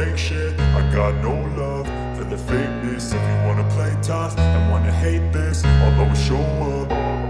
I shit. I got no love for the fakeness. If you wanna play tough and wanna hate this I'll always show up